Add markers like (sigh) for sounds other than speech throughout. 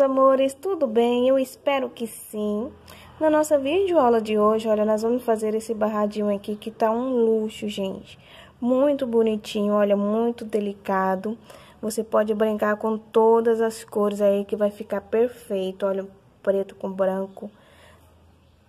meus amores, tudo bem? Eu espero que sim. Na nossa videoaula de hoje, olha, nós vamos fazer esse barradinho aqui que tá um luxo, gente. Muito bonitinho, olha, muito delicado. Você pode brincar com todas as cores aí que vai ficar perfeito. Olha, preto com branco,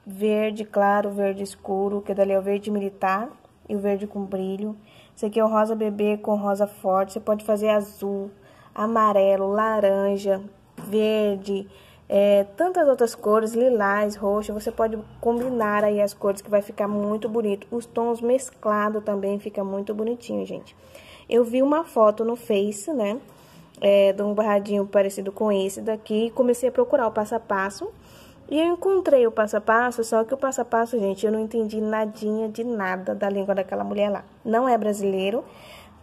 verde claro, verde escuro, que dali é o verde militar e o verde com brilho. Esse aqui é o rosa bebê com rosa forte. Você pode fazer azul, amarelo, laranja, verde, é, tantas outras cores, lilás, roxo. Você pode combinar aí as cores que vai ficar muito bonito. Os tons mesclados também fica muito bonitinho, gente. Eu vi uma foto no Face, né? É, de um barradinho parecido com esse daqui. Comecei a procurar o passo a passo. E eu encontrei o passo a passo, só que o passo a passo, gente, eu não entendi nadinha de nada da língua daquela mulher lá. Não é brasileiro,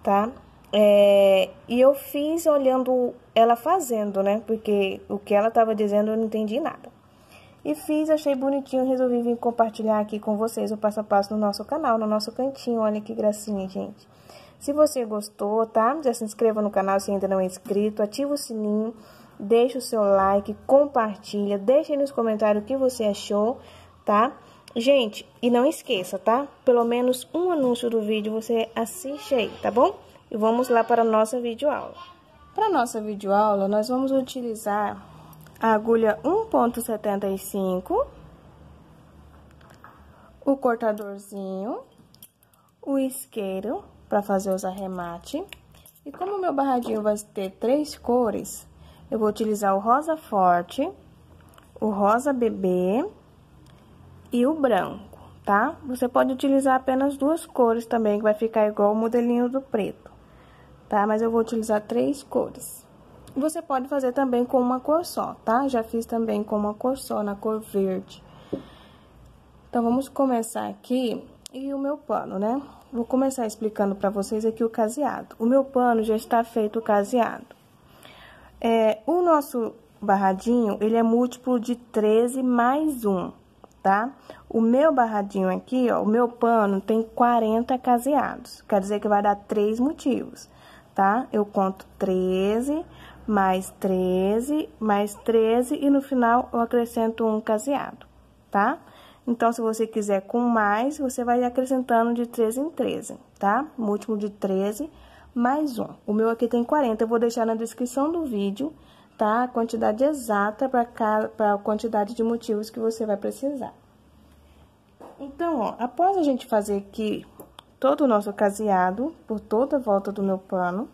tá? É, e eu fiz olhando ela fazendo, né? Porque o que ela tava dizendo eu não entendi nada. E fiz, achei bonitinho, resolvi vir compartilhar aqui com vocês o passo a passo no nosso canal, no nosso cantinho. Olha que gracinha, gente. Se você gostou, tá? Já se inscreva no canal se ainda não é inscrito, ativa o sininho deixa o seu like, compartilha, deixa aí nos comentários o que você achou, tá? Gente, e não esqueça, tá? Pelo menos um anúncio do vídeo você assiste aí, tá bom? E vamos lá para a nossa videoaula. Para a nossa videoaula, nós vamos utilizar a agulha 1.75, o cortadorzinho, o isqueiro para fazer os arremates. E como o meu barradinho vai ter três cores, eu vou utilizar o rosa forte, o rosa bebê e o branco, tá? Você pode utilizar apenas duas cores também, que vai ficar igual o modelinho do preto, tá? Mas eu vou utilizar três cores. Você pode fazer também com uma cor só, tá? Já fiz também com uma cor só, na cor verde. Então, vamos começar aqui e o meu pano, né? Vou começar explicando para vocês aqui o caseado. O meu pano já está feito o caseado. É, o nosso barradinho, ele é múltiplo de 13 mais 1, tá? O meu barradinho aqui, ó, o meu pano tem 40 caseados, quer dizer que vai dar 3 motivos, tá? Eu conto 13, mais 13, mais 13 e no final eu acrescento um caseado, tá? Então, se você quiser com mais, você vai acrescentando de 13 em 13, tá? Múltiplo de 13 mais um. O meu aqui tem 40, eu vou deixar na descrição do vídeo, tá? A quantidade exata para a quantidade de motivos que você vai precisar. Então, ó, após a gente fazer aqui todo o nosso caseado, por toda a volta do meu pano,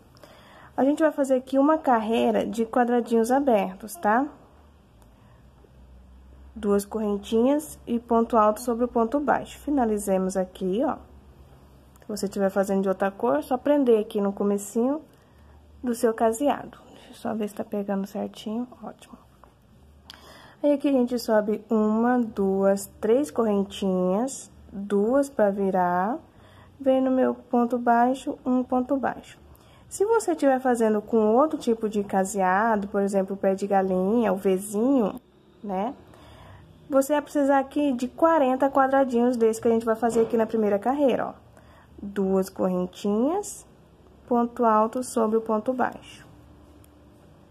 a gente vai fazer aqui uma carreira de quadradinhos abertos, tá? Duas correntinhas e ponto alto sobre o ponto baixo. Finalizemos aqui, ó. Se você estiver fazendo de outra cor, só prender aqui no comecinho do seu caseado. Deixa eu só ver se tá pegando certinho. Ótimo. Aí, aqui a gente sobe uma, duas, três correntinhas, duas para virar. Vem no meu ponto baixo, um ponto baixo. Se você estiver fazendo com outro tipo de caseado, por exemplo, o pé de galinha, o Vzinho, né? Você vai precisar aqui de 40 quadradinhos desse que a gente vai fazer aqui na primeira carreira, ó duas correntinhas, ponto alto sobre o ponto baixo.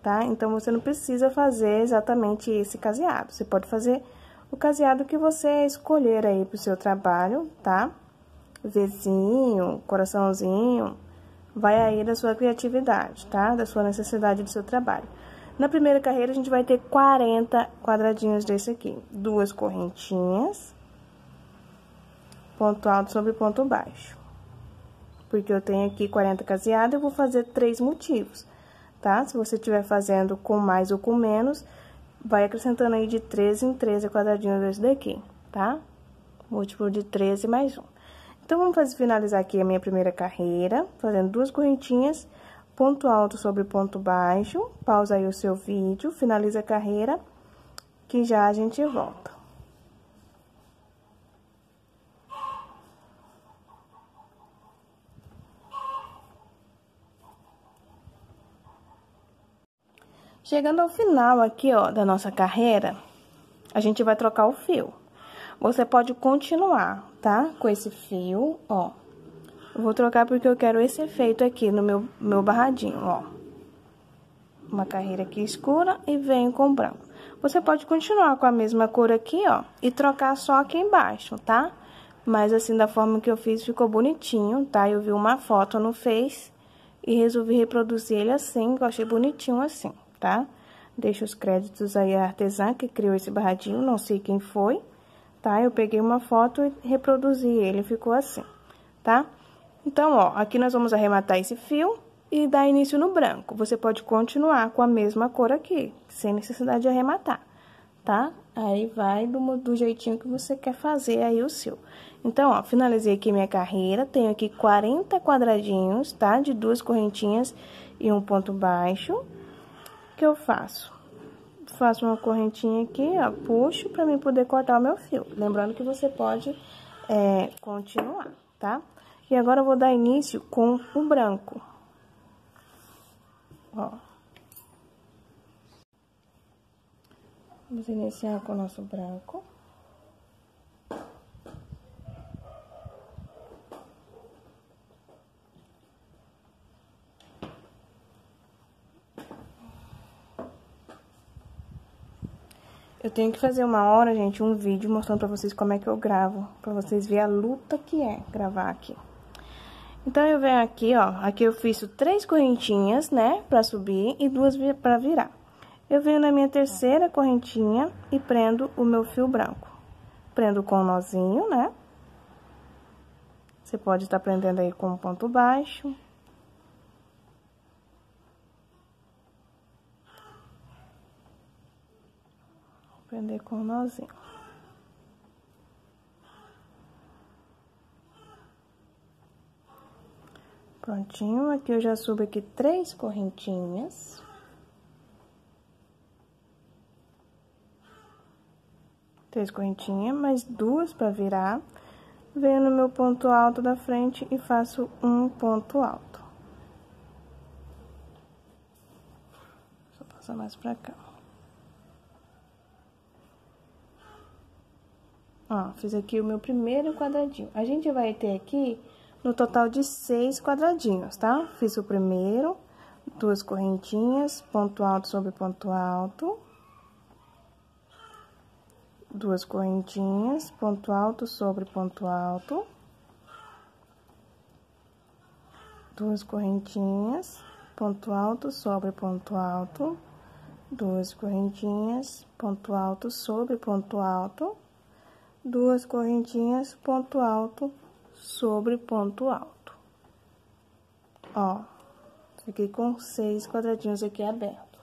Tá? Então, você não precisa fazer exatamente esse caseado. Você pode fazer o caseado que você escolher aí pro seu trabalho, tá? Vzinho, coraçãozinho, vai aí da sua criatividade, tá? Da sua necessidade do seu trabalho. Na primeira carreira, a gente vai ter 40 quadradinhos desse aqui. Duas correntinhas, ponto alto sobre ponto baixo porque eu tenho aqui 40 caseados, eu vou fazer três motivos, tá? Se você estiver fazendo com mais ou com menos, vai acrescentando aí de 13 em 13 quadradinhos desse daqui, tá? Múltiplo de 13 mais um. Então, vamos fazer, finalizar aqui a minha primeira carreira, fazendo duas correntinhas, ponto alto sobre ponto baixo, pausa aí o seu vídeo, finaliza a carreira, que já a gente volta. Chegando ao final aqui, ó, da nossa carreira, a gente vai trocar o fio. Você pode continuar, tá? Com esse fio, ó. Eu vou trocar porque eu quero esse efeito aqui no meu, meu barradinho, ó. uma carreira aqui escura e venho com branco. Você pode continuar com a mesma cor aqui, ó, e trocar só aqui embaixo, tá? Mas assim, da forma que eu fiz, ficou bonitinho, tá? Eu vi uma foto no Face e resolvi reproduzir ele assim, que eu achei bonitinho assim, tá? Deixo os créditos aí à artesã que criou esse barradinho, não sei quem foi, tá? Eu peguei uma foto e reproduzi ele, ficou assim, tá? Então, ó, aqui nós vamos arrematar esse fio e dar início no branco. Você pode continuar com a mesma cor aqui, sem necessidade de arrematar, tá? Aí vai do, do jeitinho que você quer fazer aí o seu. Então, ó, finalizei aqui minha carreira, tenho aqui 40 quadradinhos, tá? De duas correntinhas e um ponto baixo. O que eu faço? Faço uma correntinha aqui, ó, puxo pra mim poder cortar o meu fio. Lembrando que você pode é, continuar, tá? E agora eu vou dar início com o branco. Ó. Vamos iniciar com o nosso branco. Eu tenho que fazer uma hora, gente, um vídeo mostrando pra vocês como é que eu gravo. Pra vocês verem a luta que é gravar aqui. Então, eu venho aqui, ó, aqui eu fiz três correntinhas, né, pra subir e duas pra virar. Eu venho na minha terceira correntinha e prendo o meu fio branco. Prendo com um nozinho, né? Você pode estar prendendo aí com um ponto baixo. Prender com um nozinho. Prontinho, aqui eu já subo aqui três correntinhas. Três correntinhas, mais duas para virar. Venho no meu ponto alto da frente e faço um ponto alto. Só passar mais pra cá. Ó, fiz aqui o meu primeiro quadradinho. A gente vai ter aqui no total de seis quadradinhos, tá? Fiz o primeiro, duas correntinhas, ponto alto sobre ponto alto. Duas correntinhas, ponto alto sobre ponto alto. Duas correntinhas, ponto alto sobre ponto alto. Duas correntinhas, ponto alto sobre ponto alto. Duas correntinhas, ponto alto sobre ponto alto. Ó, fiquei com seis quadradinhos aqui aberto.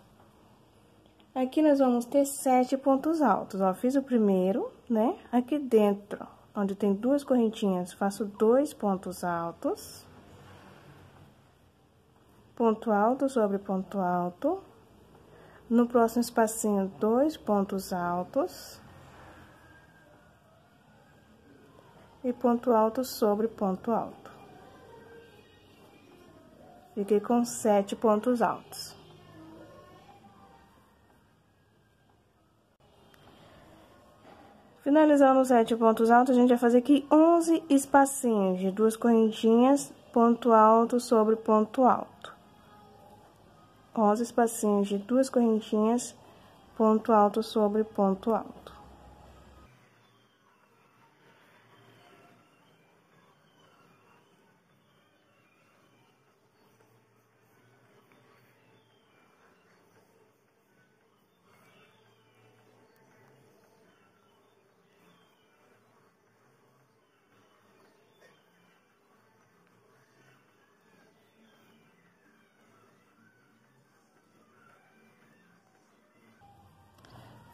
Aqui nós vamos ter sete pontos altos, ó, fiz o primeiro, né? Aqui dentro, onde tem duas correntinhas, faço dois pontos altos. Ponto alto sobre ponto alto. No próximo espacinho, dois pontos altos. E ponto alto sobre ponto alto. Fiquei com sete pontos altos. Finalizando os sete pontos altos, a gente vai fazer aqui onze espacinhos de duas correntinhas, ponto alto sobre ponto alto. Onze espacinhos de duas correntinhas, ponto alto sobre ponto alto.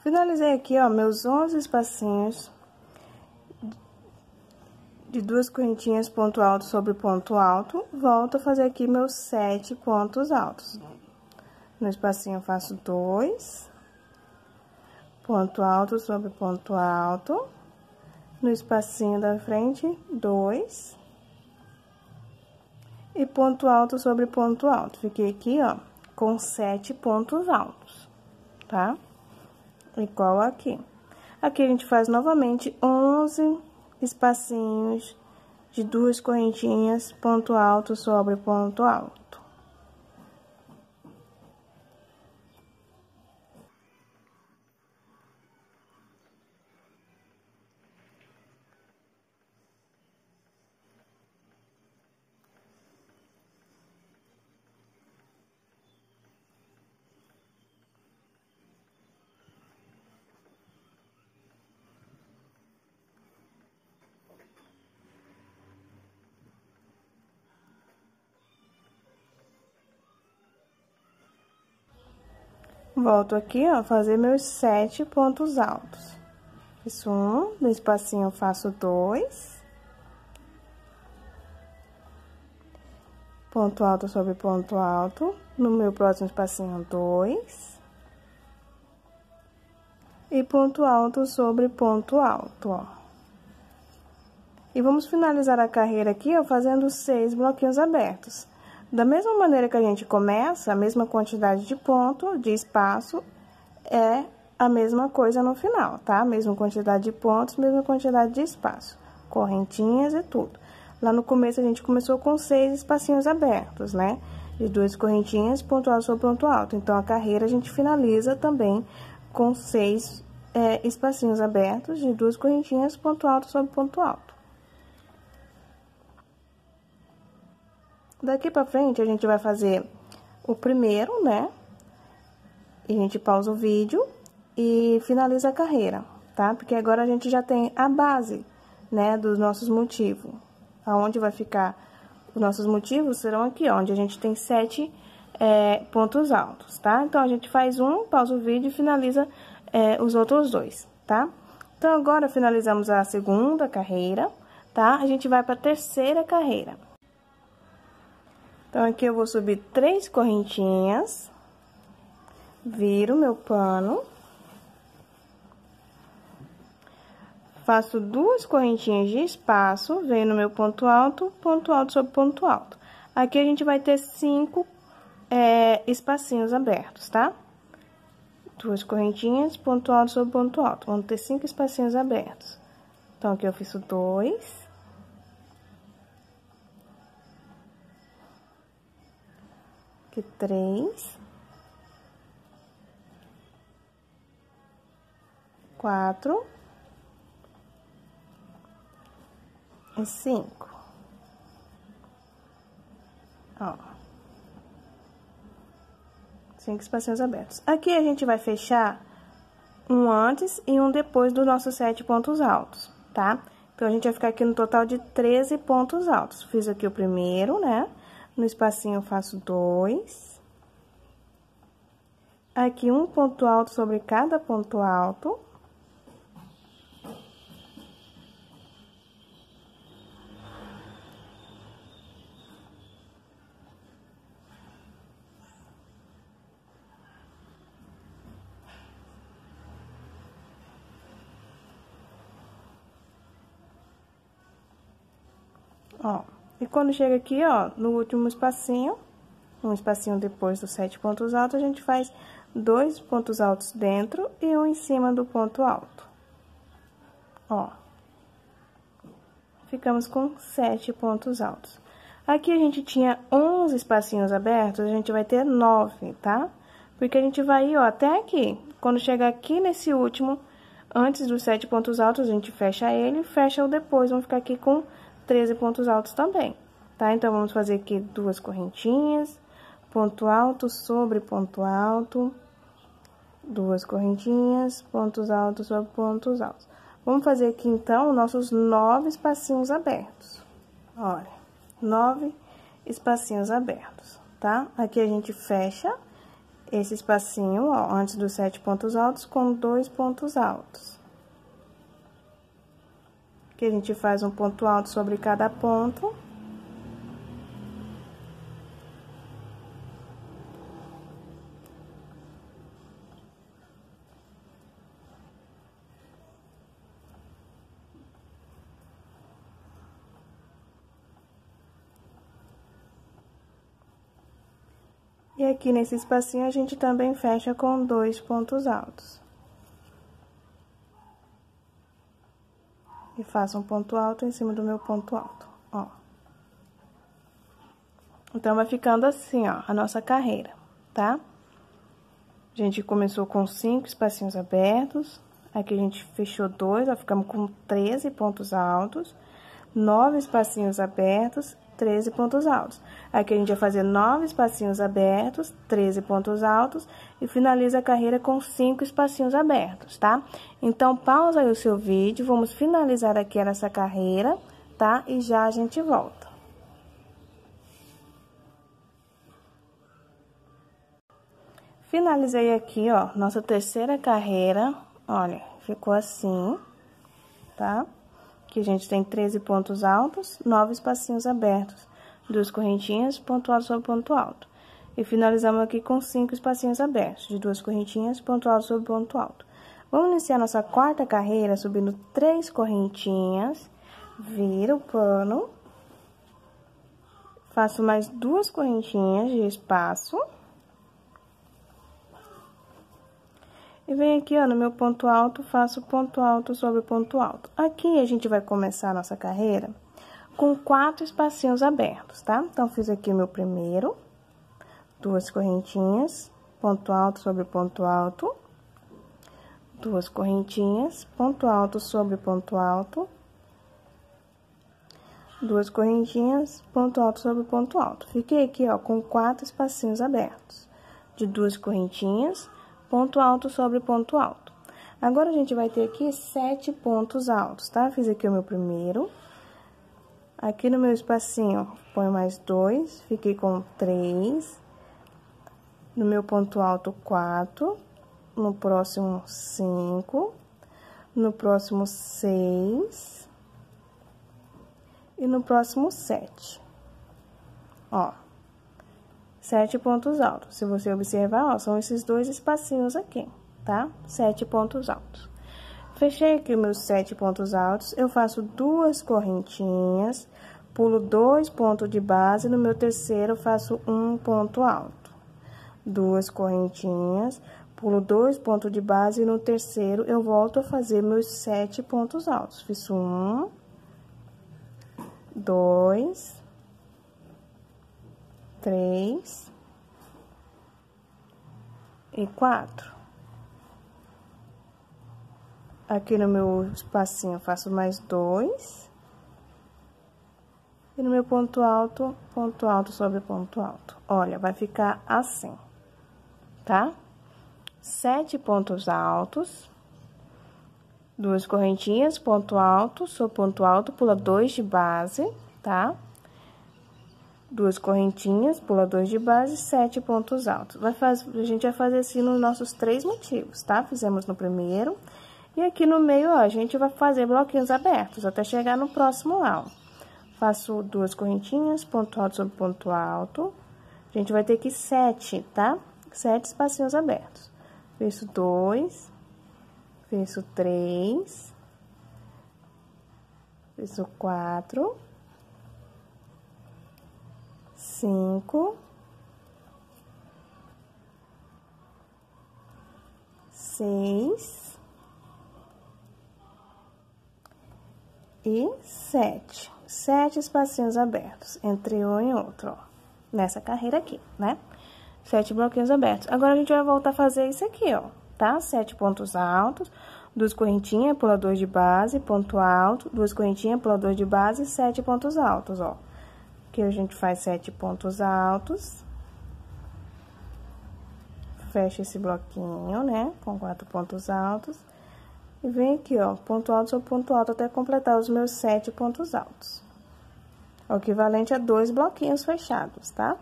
Finalizei aqui, ó, meus 11 espacinhos de duas correntinhas ponto alto sobre ponto alto. Volto a fazer aqui meus sete pontos altos. No espacinho eu faço dois, ponto alto sobre ponto alto. No espacinho da frente, dois. E ponto alto sobre ponto alto. Fiquei aqui, ó, com sete pontos altos, tá? Igual aqui. Aqui a gente faz novamente 11 espacinhos de duas correntinhas, ponto alto sobre ponto alto. Volto aqui, ó, fazer meus sete pontos altos. Fiz um, no espacinho eu faço dois. Ponto alto sobre ponto alto. No meu próximo espacinho, dois. E ponto alto sobre ponto alto, ó. E vamos finalizar a carreira aqui, ó, fazendo seis bloquinhos abertos. Da mesma maneira que a gente começa, a mesma quantidade de ponto, de espaço, é a mesma coisa no final, tá? Mesma quantidade de pontos, mesma quantidade de espaço. Correntinhas e tudo. Lá no começo, a gente começou com seis espacinhos abertos, né? De duas correntinhas, ponto alto sobre ponto alto. Então, a carreira a gente finaliza também com seis é, espacinhos abertos de duas correntinhas, ponto alto sobre ponto alto. Daqui pra frente, a gente vai fazer o primeiro, né? E a gente pausa o vídeo e finaliza a carreira, tá? Porque agora a gente já tem a base, né, dos nossos motivos. Aonde vai ficar os nossos motivos serão aqui, onde a gente tem sete é, pontos altos, tá? Então, a gente faz um, pausa o vídeo e finaliza é, os outros dois, tá? Então, agora finalizamos a segunda carreira, tá? A gente vai pra terceira carreira. Então, aqui eu vou subir três correntinhas, viro meu pano, faço duas correntinhas de espaço, venho no meu ponto alto, ponto alto sobre ponto alto. Aqui a gente vai ter cinco é, espacinhos abertos, tá? Duas correntinhas, ponto alto sobre ponto alto. Vamos ter cinco espacinhos abertos. Então, aqui eu fiz dois. Aqui três, quatro e cinco. Ó. Cinco espacinhos abertos. Aqui a gente vai fechar um antes e um depois dos nossos sete pontos altos, tá? Então, a gente vai ficar aqui no total de 13 pontos altos. Fiz aqui o primeiro, né? No espacinho eu faço dois. Aqui um ponto alto sobre cada ponto alto. Ó. E quando chega aqui, ó, no último espacinho, um espacinho depois dos sete pontos altos, a gente faz dois pontos altos dentro e um em cima do ponto alto. Ó. Ficamos com sete pontos altos. Aqui a gente tinha 11 espacinhos abertos, a gente vai ter nove, tá? Porque a gente vai ir, ó, até aqui. Quando chegar aqui nesse último, antes dos sete pontos altos, a gente fecha ele, fecha o depois, vamos ficar aqui com 13 pontos altos também, tá? Então, vamos fazer aqui duas correntinhas, ponto alto sobre ponto alto, duas correntinhas, pontos altos sobre pontos altos. Vamos fazer aqui, então, nossos nove espacinhos abertos. Olha, nove espacinhos abertos, tá? Aqui a gente fecha esse espacinho, ó, antes dos sete pontos altos, com dois pontos altos que a gente faz um ponto alto sobre cada ponto. E aqui nesse espacinho a gente também fecha com dois pontos altos. E faço um ponto alto em cima do meu ponto alto, ó. Então, vai ficando assim, ó, a nossa carreira, tá? A gente começou com cinco espacinhos abertos, aqui a gente fechou dois, ó, ficamos com 13 pontos altos, nove espacinhos abertos 13 pontos altos. Aqui a gente vai fazer 9 espacinhos abertos, 13 pontos altos e finaliza a carreira com 5 espacinhos abertos, tá? Então, pausa aí o seu vídeo, vamos finalizar aqui essa carreira, tá? E já a gente volta. Finalizei aqui, ó, nossa terceira carreira, olha, ficou assim, tá? Aqui a gente tem 13 pontos altos, 9 espacinhos abertos, duas correntinhas, ponto alto sobre ponto alto. E finalizamos aqui com cinco espacinhos abertos, de duas correntinhas, ponto alto sobre ponto alto. Vamos iniciar nossa quarta carreira subindo três correntinhas, vira o pano, faço mais duas correntinhas de espaço. E venho aqui, ó, no meu ponto alto, faço ponto alto sobre ponto alto. Aqui, a gente vai começar a nossa carreira com quatro espacinhos abertos, tá? Então, fiz aqui o meu primeiro, duas correntinhas, ponto alto sobre ponto alto, duas correntinhas, ponto alto sobre ponto alto, duas correntinhas, ponto alto sobre ponto alto. Fiquei aqui, ó, com quatro espacinhos abertos, de duas correntinhas, ponto alto sobre ponto alto. Agora, a gente vai ter aqui sete pontos altos, tá? Fiz aqui o meu primeiro. Aqui no meu espacinho, põe mais dois, fiquei com três. No meu ponto alto, quatro. No próximo, cinco. No próximo, seis. E no próximo, sete. Ó sete pontos altos. Se você observar, ó, são esses dois espacinhos aqui, tá? Sete pontos altos. Fechei aqui os meus sete pontos altos, eu faço duas correntinhas, pulo dois pontos de base, no meu terceiro faço um ponto alto. Duas correntinhas, pulo dois pontos de base no terceiro eu volto a fazer meus sete pontos altos. Fiz um, dois, três e quatro. Aqui no meu espacinho faço mais dois. E no meu ponto alto, ponto alto sobre ponto alto. Olha, vai ficar assim, tá? Sete pontos altos, duas correntinhas, ponto alto, sobre ponto alto, pula dois de base, tá? Duas correntinhas, pula dois de base, sete pontos altos. Vai fazer, a gente vai fazer assim nos nossos três motivos, tá? Fizemos no primeiro. E aqui no meio, ó, a gente vai fazer bloquinhos abertos até chegar no próximo ó. Faço duas correntinhas, ponto alto sobre ponto alto. A gente vai ter aqui sete, tá? Sete espacinhos abertos. Fecho dois, fecho três, fecho quatro cinco, seis e sete. Sete espacinhos abertos entre um e outro, ó, nessa carreira aqui, né? Sete bloquinhos abertos. Agora, a gente vai voltar a fazer isso aqui, ó, tá? Sete pontos altos, duas correntinhas, pulador de base, ponto alto, duas correntinhas, pulador de base, sete pontos altos, ó. Aqui a gente faz sete pontos altos. Fecha esse bloquinho, né? Com quatro pontos altos. E vem aqui, ó, ponto alto sobre ponto alto até completar os meus sete pontos altos. O equivalente a dois bloquinhos fechados, tá?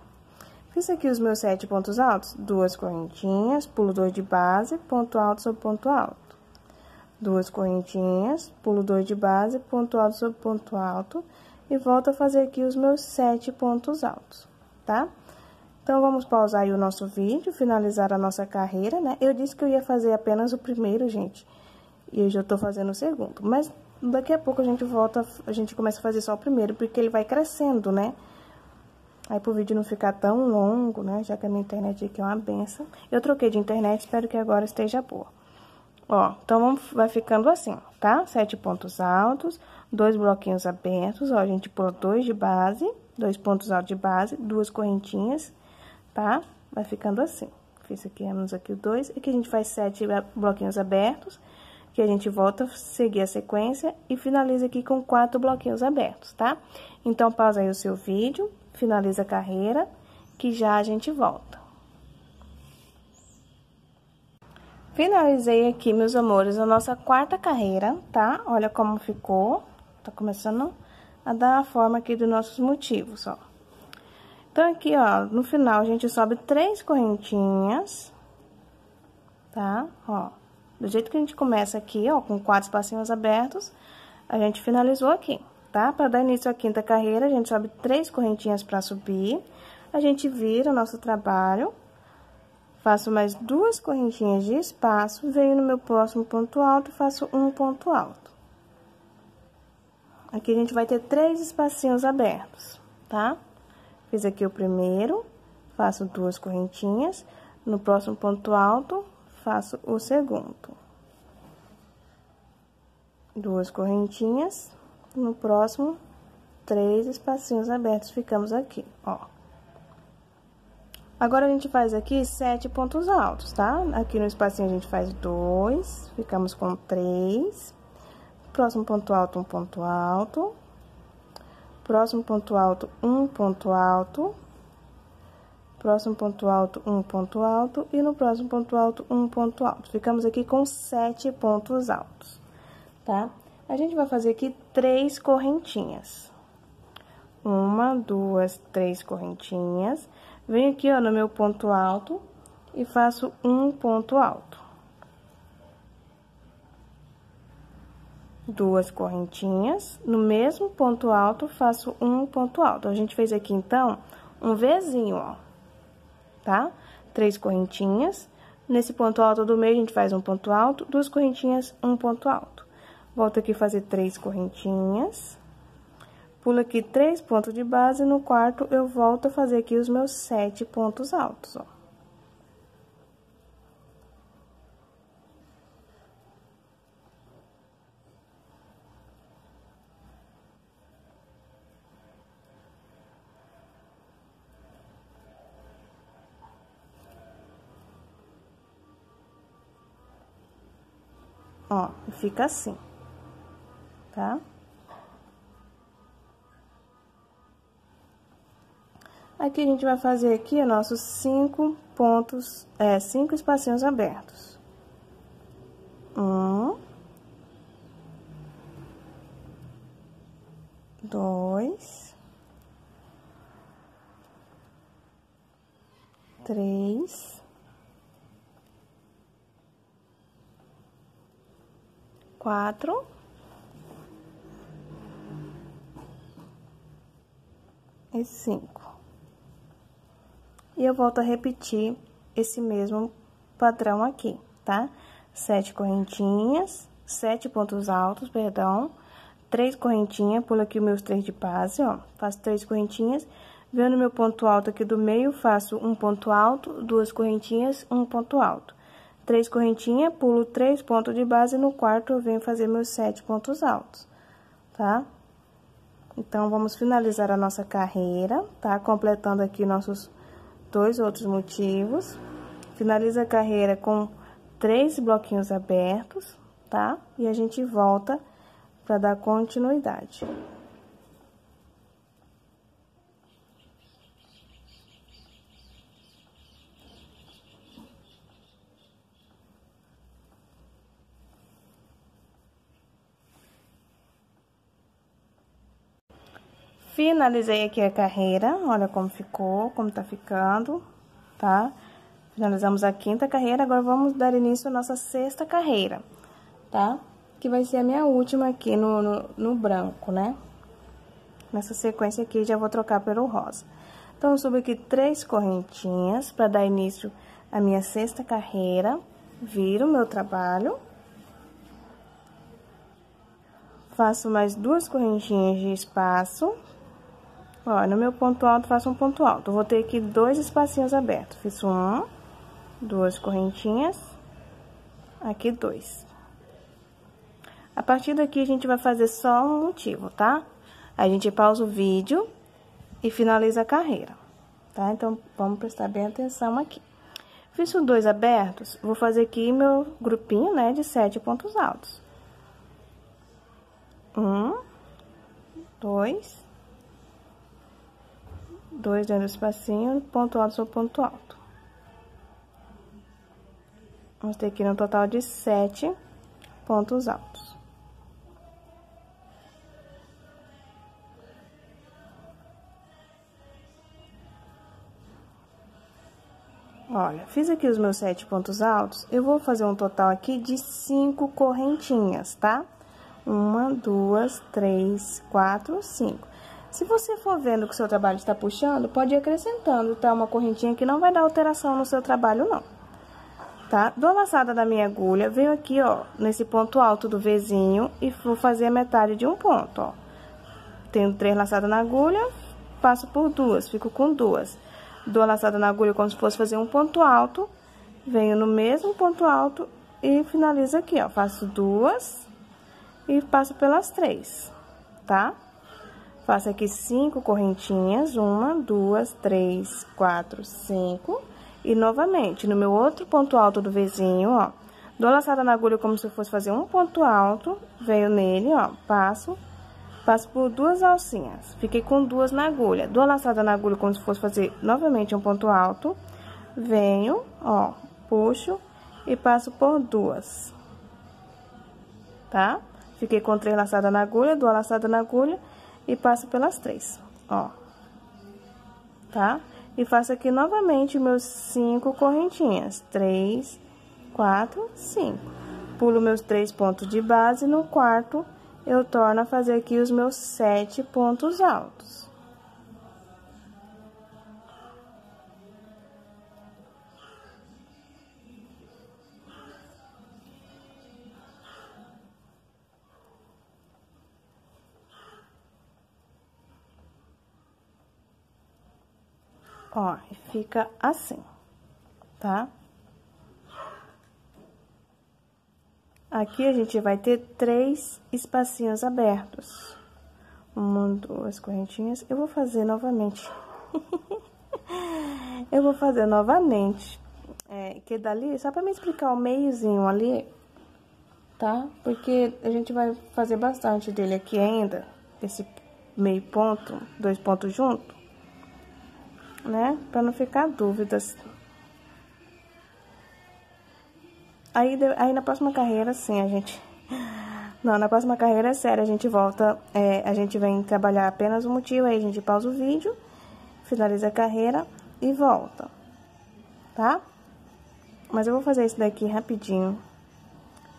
Fiz aqui os meus sete pontos altos, duas correntinhas, pulo dois de base, ponto alto sobre ponto alto. Duas correntinhas, pulo dois de base, ponto alto sobre ponto alto e volto a fazer aqui os meus sete pontos altos, tá? Então, vamos pausar aí o nosso vídeo, finalizar a nossa carreira, né? Eu disse que eu ia fazer apenas o primeiro, gente, e eu já tô fazendo o segundo. Mas daqui a pouco a gente volta, a gente começa a fazer só o primeiro, porque ele vai crescendo, né? Aí pro vídeo não ficar tão longo, né? Já que a minha internet aqui é uma benção. Eu troquei de internet, espero que agora esteja boa. Ó, então vai ficando assim, tá? Sete pontos altos, dois bloquinhos abertos, ó, a gente pula dois de base, dois pontos altos de base, duas correntinhas, tá? Vai ficando assim. Fiz aqui, menos aqui o dois, que a gente faz sete bloquinhos abertos, que a gente volta a seguir a sequência e finaliza aqui com quatro bloquinhos abertos, tá? Então, pausa aí o seu vídeo, finaliza a carreira, que já a gente volta. Finalizei aqui, meus amores, a nossa quarta carreira, tá? Olha como ficou. Tá começando a dar a forma aqui dos nossos motivos, ó. Então, aqui, ó, no final, a gente sobe três correntinhas, tá? Ó, do jeito que a gente começa aqui, ó, com quatro espacinhos abertos, a gente finalizou aqui, tá? Para dar início à quinta carreira, a gente sobe três correntinhas para subir, a gente vira o nosso trabalho, faço mais duas correntinhas de espaço, venho no meu próximo ponto alto e faço um ponto alto. Aqui a gente vai ter três espacinhos abertos, tá? Fiz aqui o primeiro, faço duas correntinhas, no próximo ponto alto, faço o segundo. Duas correntinhas, no próximo, três espacinhos abertos, ficamos aqui, ó. Agora, a gente faz aqui sete pontos altos, tá? Aqui no espacinho a gente faz dois, ficamos com três. Próximo ponto alto, um ponto alto. Próximo ponto alto, um ponto alto. Próximo ponto alto, um ponto alto. E no próximo ponto alto, um ponto alto. Ficamos aqui com sete pontos altos, tá? A gente vai fazer aqui três correntinhas. Uma, duas, três correntinhas. Venho aqui, ó, no meu ponto alto e faço um ponto alto. Duas correntinhas, no mesmo ponto alto, faço um ponto alto. A gente fez aqui, então, um Vzinho, ó, tá? Três correntinhas. Nesse ponto alto do meio, a gente faz um ponto alto, duas correntinhas, um ponto alto. Volto aqui fazer três correntinhas. Pulo aqui três pontos de base, no quarto eu volto a fazer aqui os meus sete pontos altos, ó. Ó, fica assim, tá? Aqui a gente vai fazer aqui os nossos cinco pontos, é, cinco espacinhos abertos. Um. Dois. Três. Quatro. E cinco. E eu volto a repetir esse mesmo padrão aqui, tá? Sete correntinhas, sete pontos altos, perdão, três correntinhas, pulo aqui os meus três de base, ó, faço três correntinhas, venho no meu ponto alto aqui do meio, faço um ponto alto, duas correntinhas, um ponto alto. Três correntinhas, pulo três pontos de base, no quarto eu venho fazer meus sete pontos altos, tá? Então, vamos finalizar a nossa carreira, tá? Completando aqui nossos dois outros motivos. Finaliza a carreira com três bloquinhos abertos, tá? E a gente volta para dar continuidade. Finalizei aqui a carreira, olha como ficou, como tá ficando, tá? Finalizamos a quinta carreira, agora vamos dar início à nossa sexta carreira, tá? Que vai ser a minha última aqui no, no, no branco, né? Nessa sequência aqui, já vou trocar pelo rosa. Então, eu subo aqui três correntinhas para dar início à minha sexta carreira, viro meu trabalho. Faço mais duas correntinhas de espaço Ó, no meu ponto alto, faço um ponto alto. vou ter aqui dois espacinhos abertos. Fiz um, duas correntinhas, aqui dois. A partir daqui, a gente vai fazer só um motivo, tá? A gente pausa o vídeo e finaliza a carreira, tá? Então, vamos prestar bem atenção aqui. Fiz os dois abertos, vou fazer aqui meu grupinho, né, de sete pontos altos. Um, dois, dois dentro do espacinho, ponto alto sobre ponto alto. Vamos ter aqui no total de sete pontos altos. Olha, fiz aqui os meus sete pontos altos, eu vou fazer um total aqui de cinco correntinhas, tá? Uma, duas, três, quatro, cinco. Se você for vendo que o seu trabalho está puxando, pode ir acrescentando, tá? Uma correntinha que não vai dar alteração no seu trabalho, não. Tá? Dou a laçada da minha agulha, venho aqui, ó, nesse ponto alto do Vzinho e vou fazer a metade de um ponto, ó. Tenho três laçadas na agulha, passo por duas, fico com duas dou a laçada na agulha como se fosse fazer um ponto alto, venho no mesmo ponto alto e finalizo aqui, ó. Faço duas e passo pelas três, tá? Faço aqui cinco correntinhas, uma, duas, três, quatro, cinco. E novamente, no meu outro ponto alto do vizinho, ó, dou laçada na agulha como se fosse fazer um ponto alto, venho nele, ó, passo Passo por duas alcinhas. Fiquei com duas na agulha. Duas laçadas na agulha como se fosse fazer novamente um ponto alto. Venho, ó, puxo e passo por duas. Tá? Fiquei com três laçadas na agulha, duas laçadas na agulha e passo pelas três, ó. Tá? E faço aqui novamente meus cinco correntinhas. Três, quatro, cinco. Pulo meus três pontos de base no quarto eu torno a fazer aqui os meus sete pontos altos. Ó, fica assim, tá? Aqui a gente vai ter três espacinhos abertos. Uma, duas correntinhas. Eu vou fazer novamente. (laughs) eu vou fazer novamente. É, que dali, só pra me explicar o meiozinho ali, tá? Porque a gente vai fazer bastante dele aqui ainda. Esse meio ponto, dois pontos junto. Né? Pra não ficar dúvidas. Aí, aí na próxima carreira, sim, a gente... Não, na próxima carreira, é sério, a gente volta, é, a gente vem trabalhar apenas o motivo, aí a gente pausa o vídeo, finaliza a carreira e volta, tá? Mas eu vou fazer isso daqui rapidinho.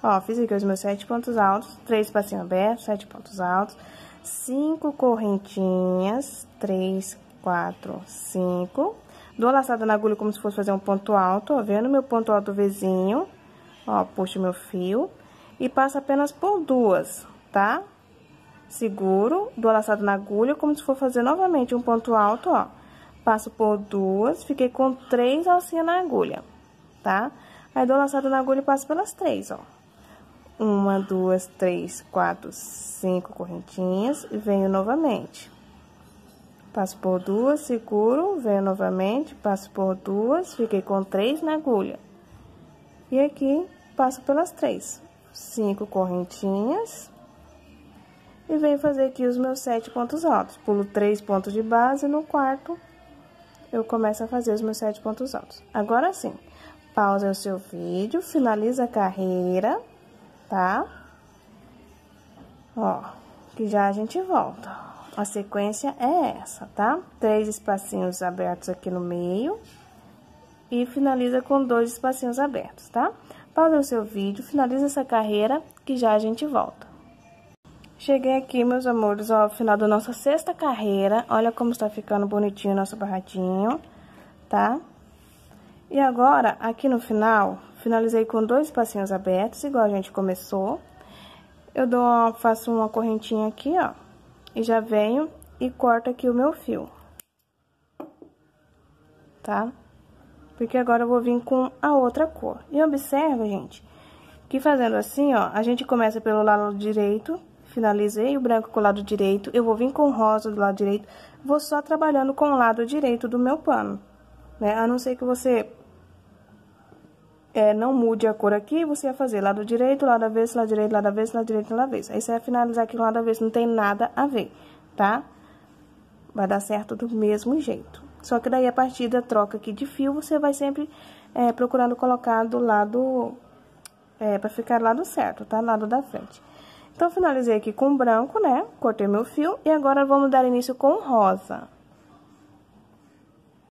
Ó, fiz aqui os meus sete pontos altos, três passinhos abertos, sete pontos altos, cinco correntinhas, três, quatro, cinco. Dou laçada na agulha como se fosse fazer um ponto alto, ó, vendo meu ponto alto vizinho Ó, puxo meu fio e passo apenas por duas, tá? Seguro, dou laçada na agulha, como se for fazer novamente um ponto alto, ó. Passo por duas, fiquei com três alcinhas na agulha, tá? Aí, dou laçada na agulha e passo pelas três, ó. Uma, duas, três, quatro, cinco correntinhas e venho novamente. Passo por duas, seguro, venho novamente, passo por duas, fiquei com três na agulha. E aqui, passo pelas três. Cinco correntinhas. E venho fazer aqui os meus sete pontos altos. Pulo três pontos de base, no quarto, eu começo a fazer os meus sete pontos altos. Agora sim, pausa o seu vídeo, finaliza a carreira, tá? Ó, que já a gente volta. A sequência é essa, tá? Três espacinhos abertos aqui no meio e finaliza com dois espacinhos abertos, tá? Pausa o seu vídeo, finaliza essa carreira que já a gente volta. Cheguei aqui, meus amores, ao final da nossa sexta carreira. Olha como está ficando bonitinho o nosso barradinho, tá? E agora, aqui no final, finalizei com dois espacinhos abertos, igual a gente começou. Eu dou uma, faço uma correntinha aqui, ó, e já venho e corto aqui o meu fio. Tá? porque agora eu vou vir com a outra cor. E observa, gente, que fazendo assim, ó, a gente começa pelo lado direito, finalizei o branco com o lado direito, eu vou vir com o rosa do lado direito, vou só trabalhando com o lado direito do meu pano, né? A não ser que você é, não mude a cor aqui, você vai fazer lado direito, lado avesso, lado direito, lado avesso, lado direito, lado avesso. Aí você vai finalizar aqui lado avesso, não tem nada a ver, tá? Vai dar certo do mesmo jeito. Só que daí, a partir da troca aqui de fio, você vai sempre é, procurando colocar do lado, é, pra ficar lado certo, tá? Lado da frente. Então, finalizei aqui com branco, né? Cortei meu fio e agora vamos dar início com rosa.